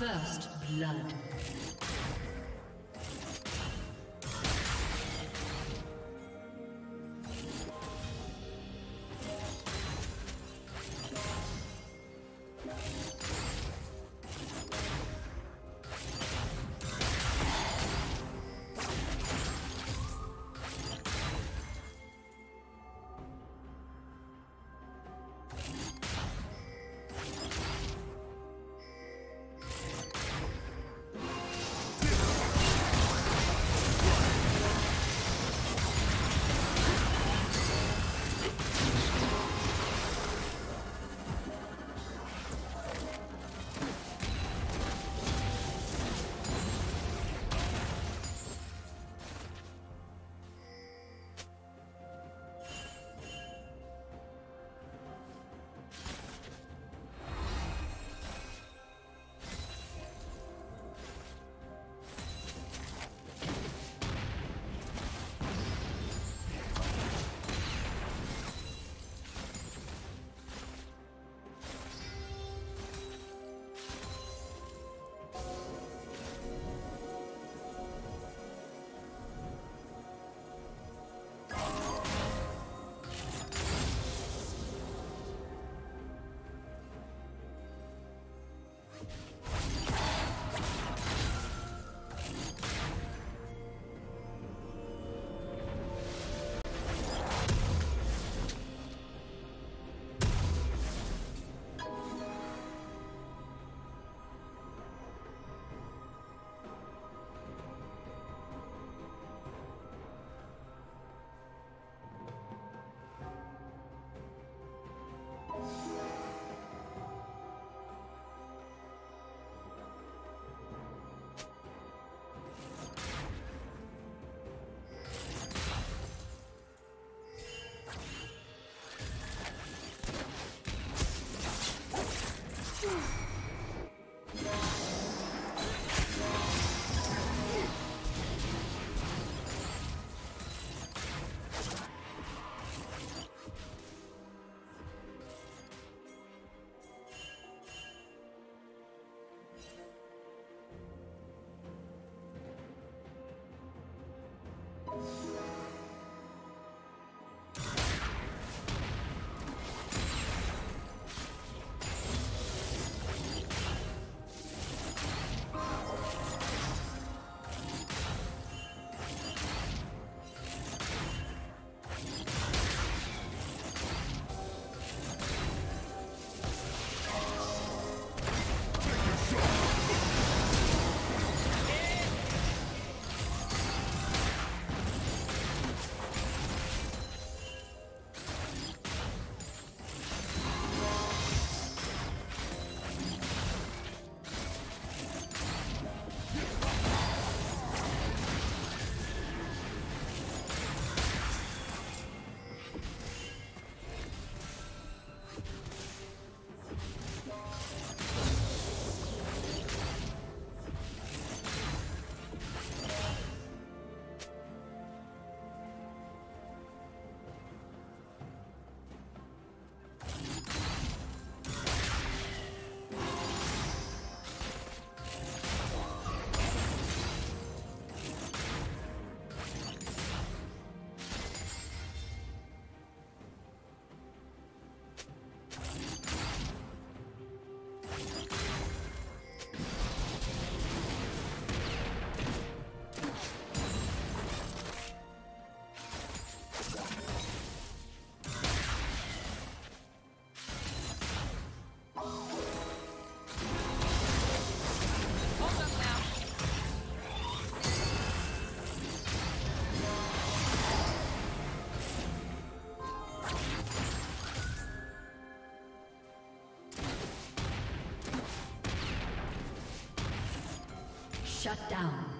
First blood. Shut down.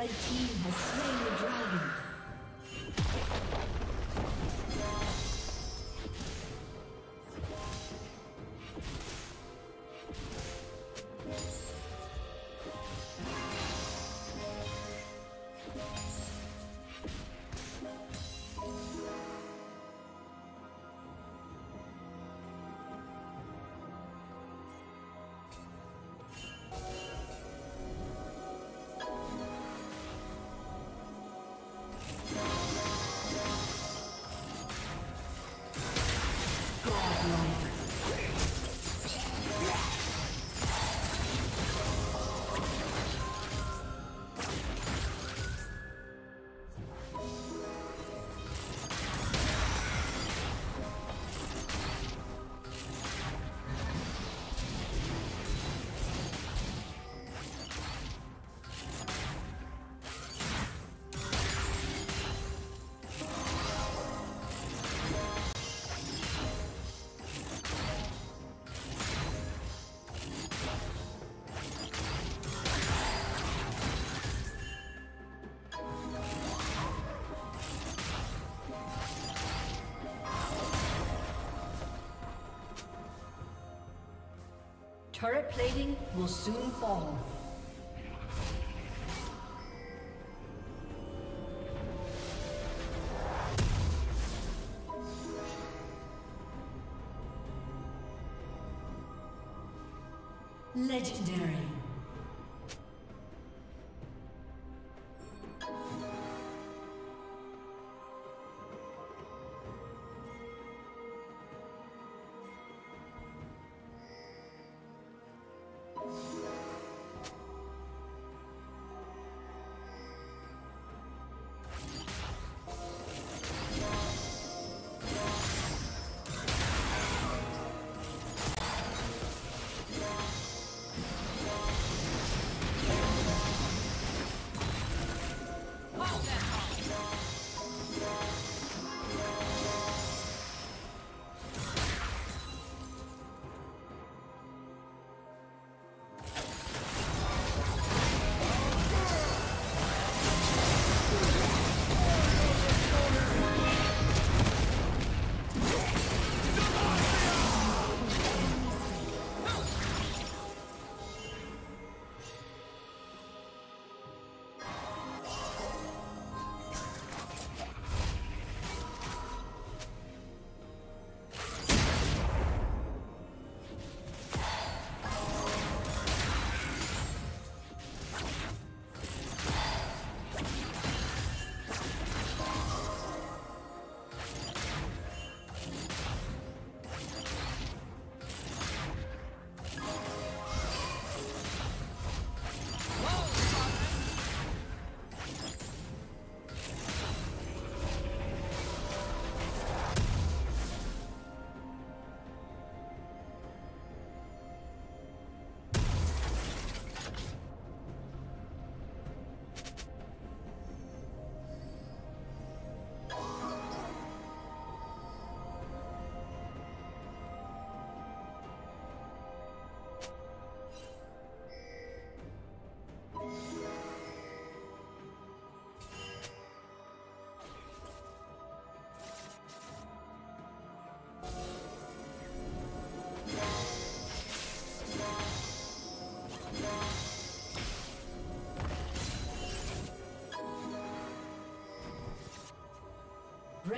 Red team has slain Turret plating will soon fall. Legendary.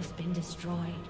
has been destroyed.